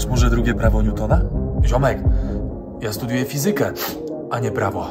znasz może drugie prawo Newtona? Ziomek, ja studiuję fizykę, a nie prawo.